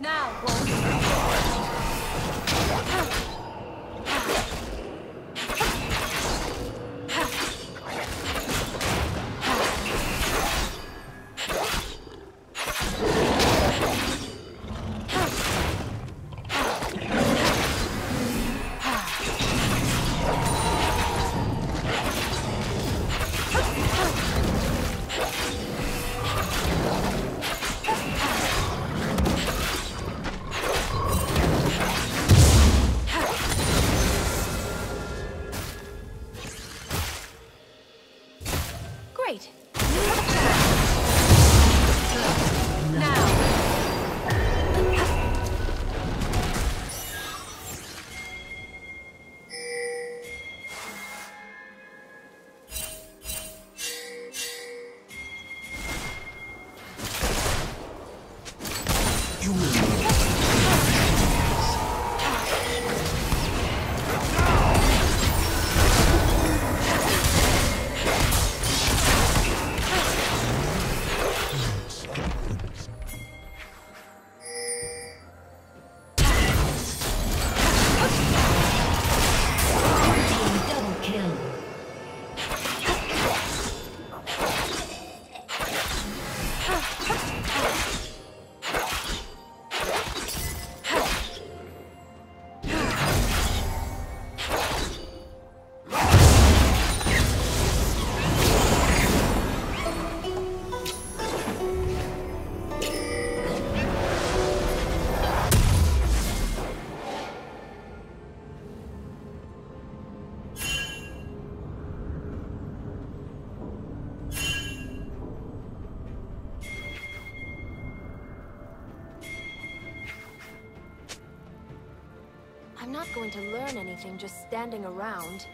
Now, Wolf. I'm not going to learn anything just standing around.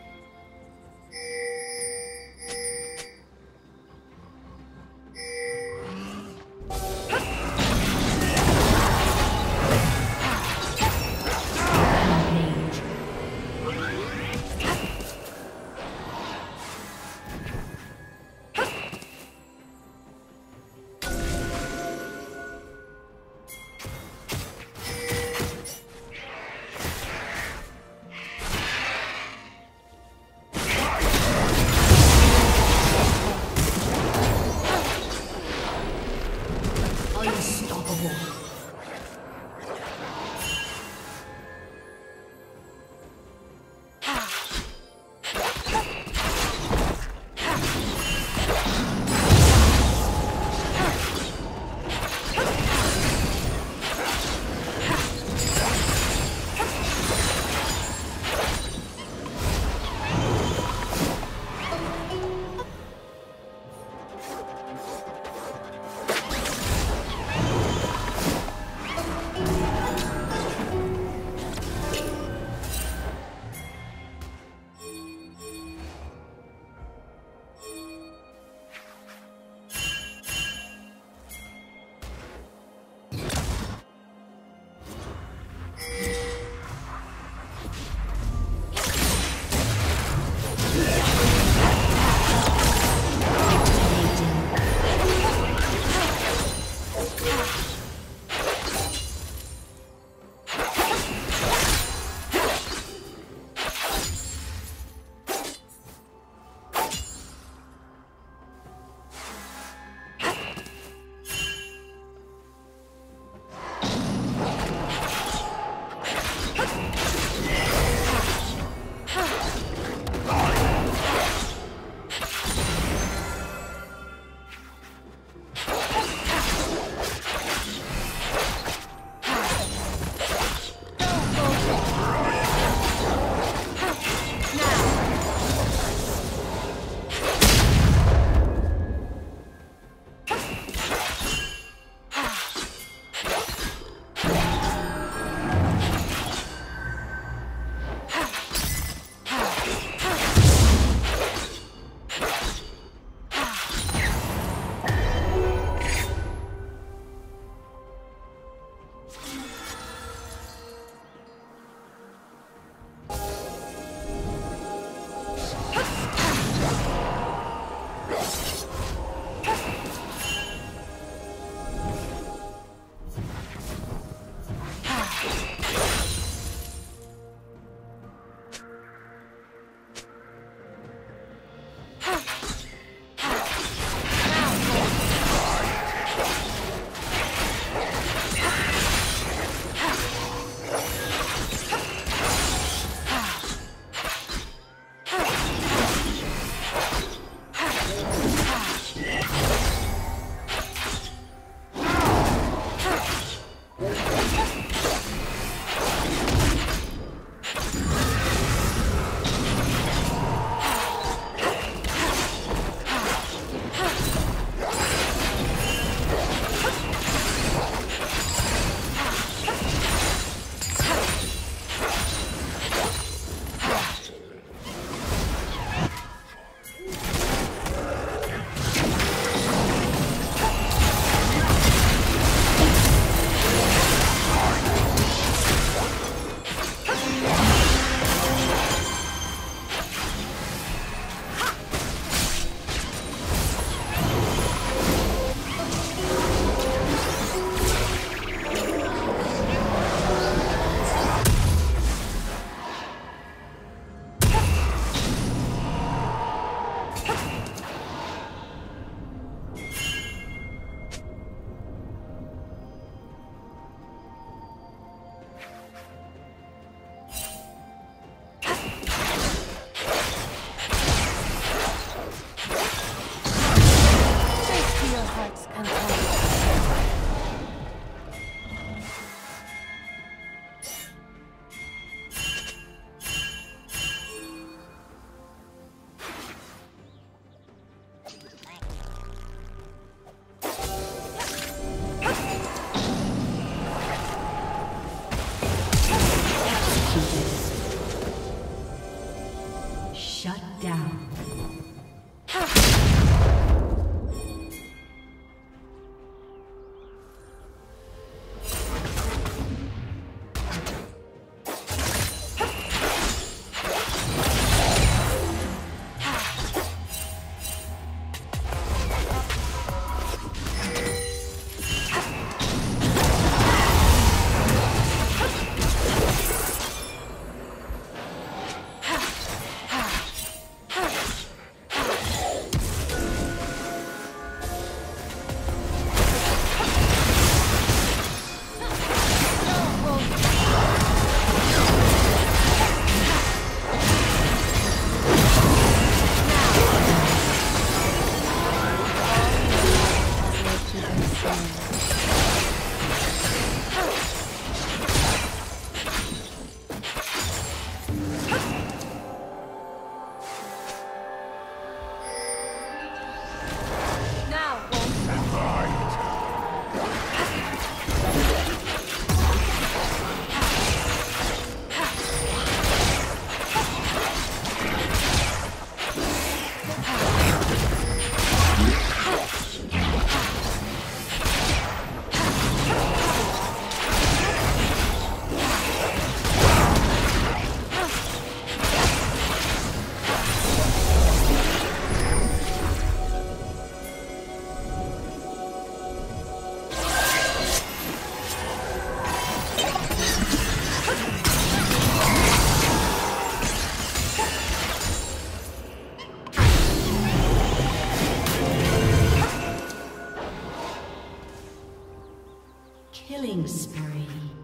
Spree.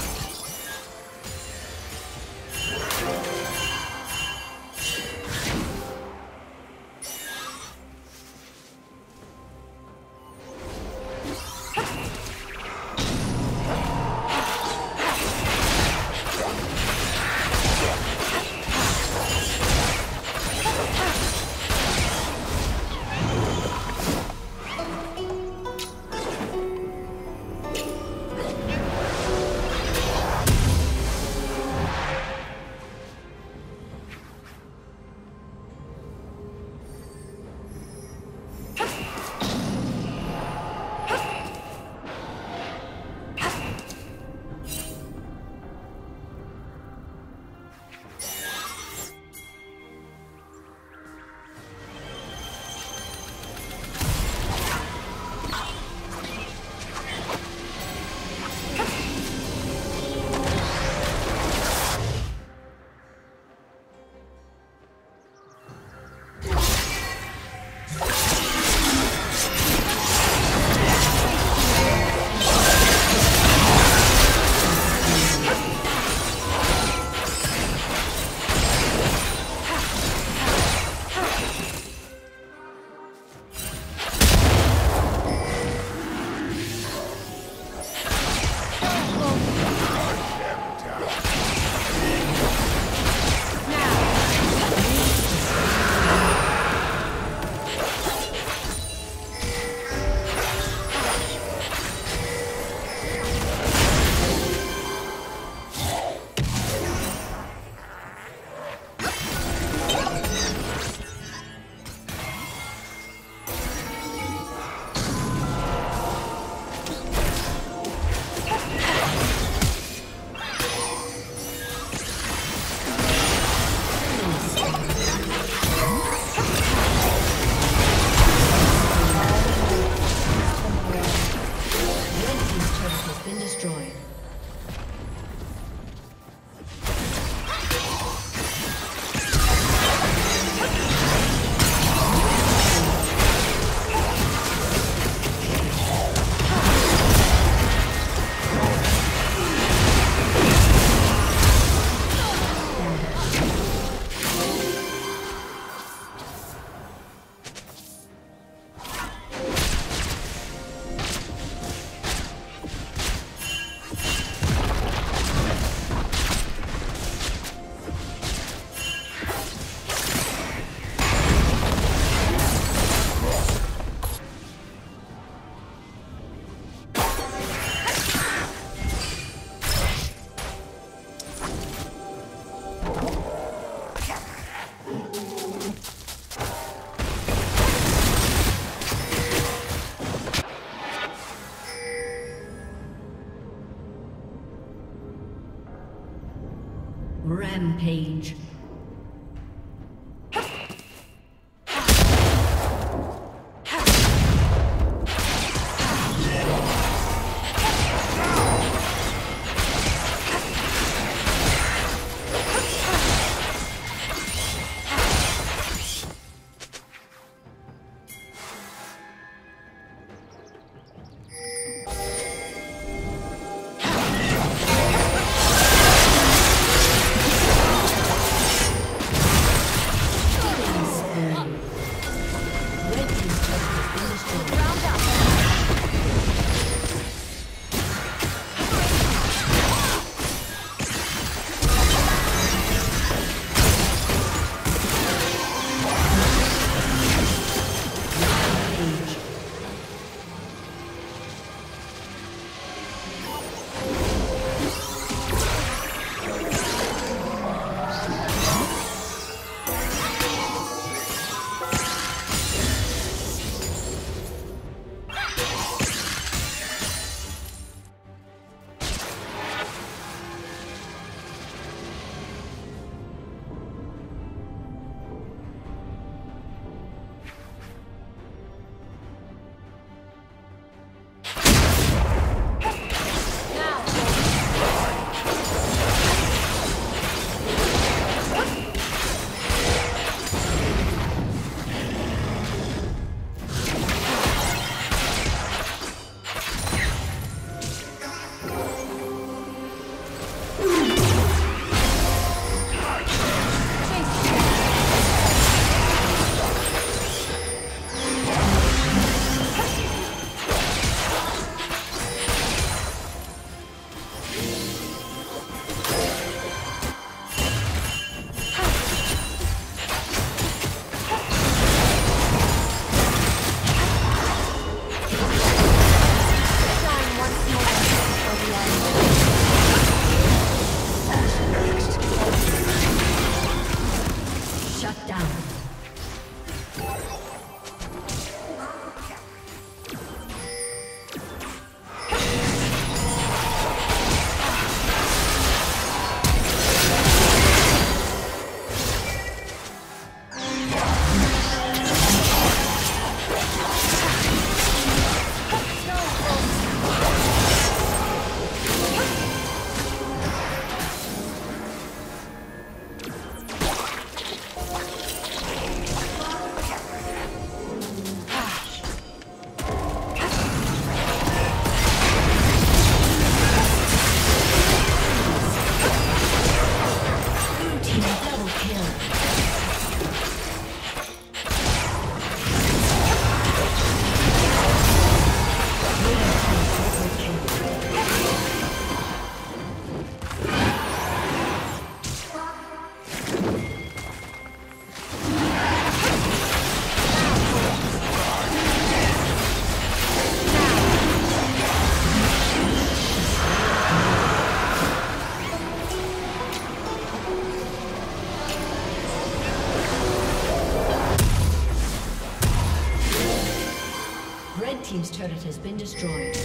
Destroyed.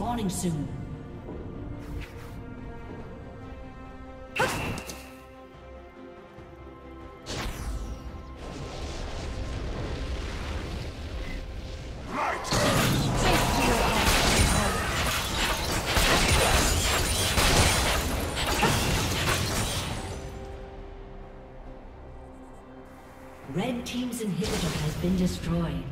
Respawning soon. Red Team's inhibitor has been destroyed.